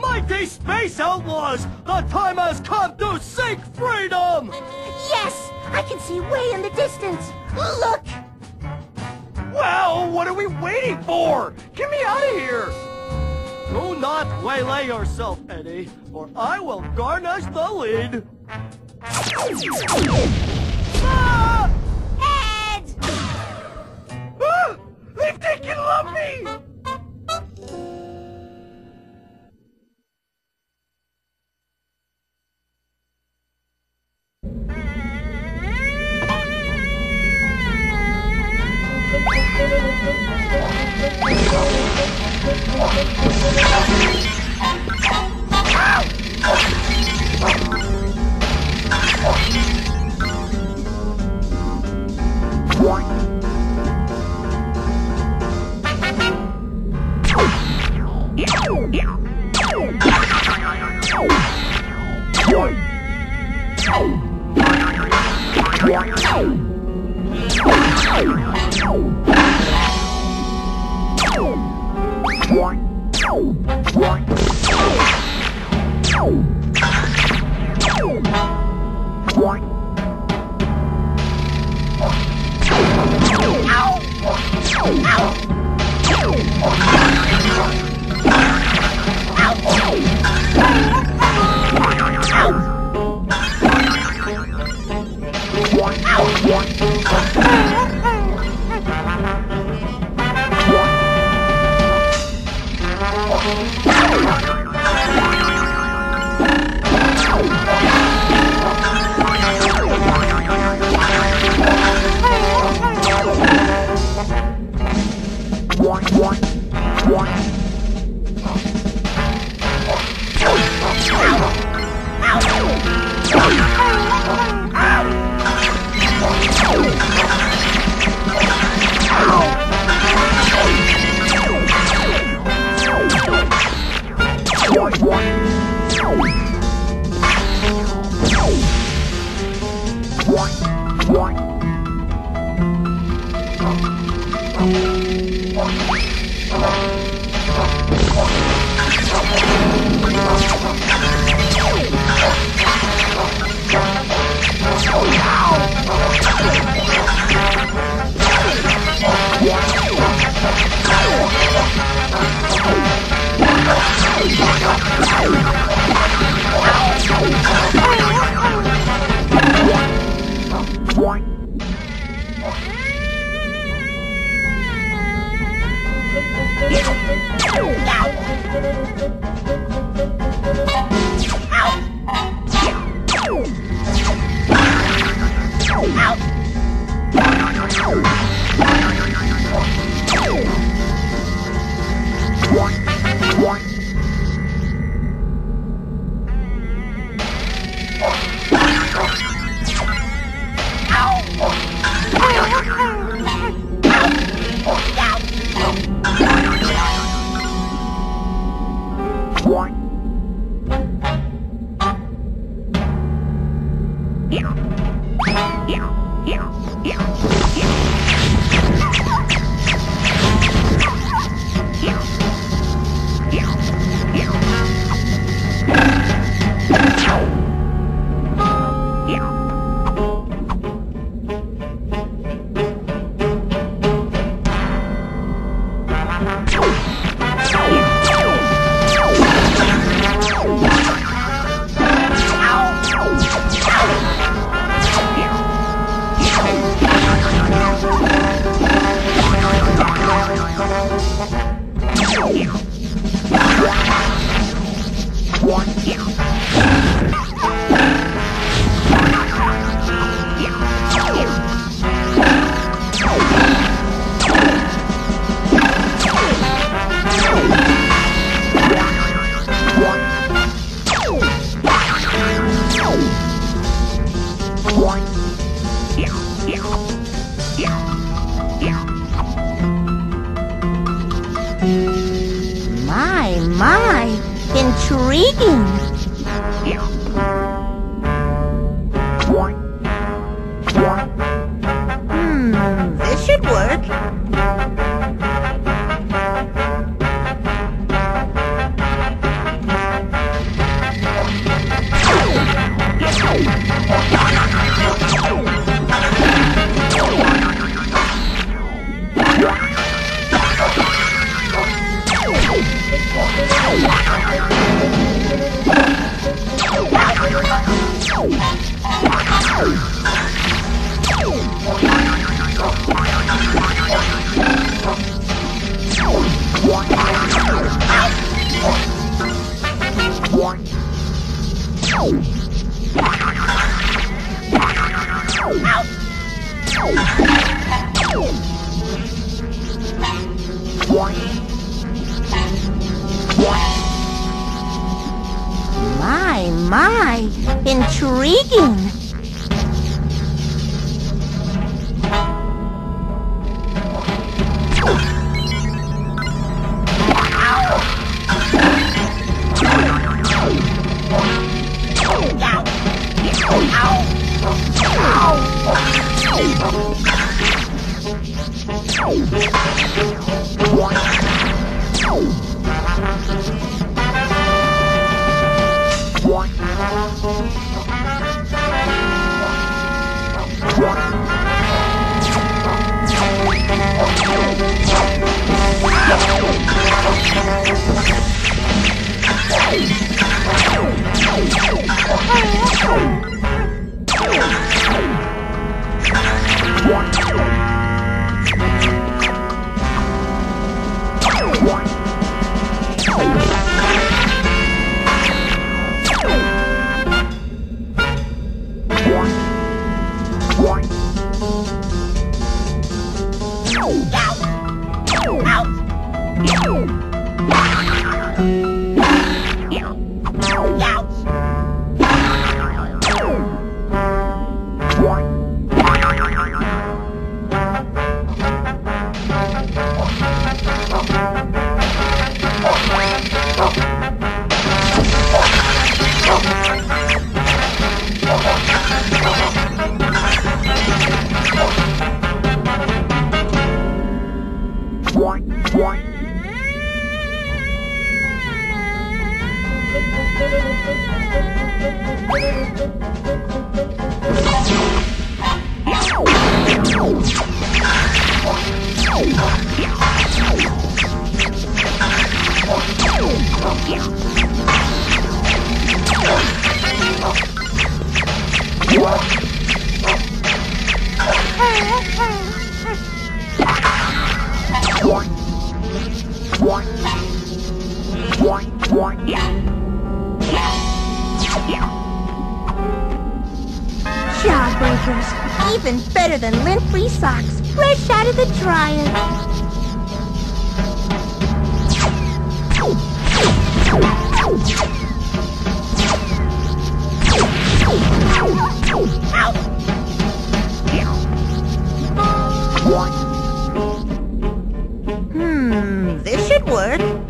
Mighty Space Outlaws! The time has come to seek freedom! Yes! I can see way in the distance. Look! Well, what are we waiting for? Get me out of here! Do not waylay yourself, Eddy, or I will garnish the lead. Ah! Ed! Ah! They've taken Luffy! My, Intriguing. Hmm, this should work. My, my, intriguing. Even better than lint-free socks, fresh out of the dryer. Hmm, this should work.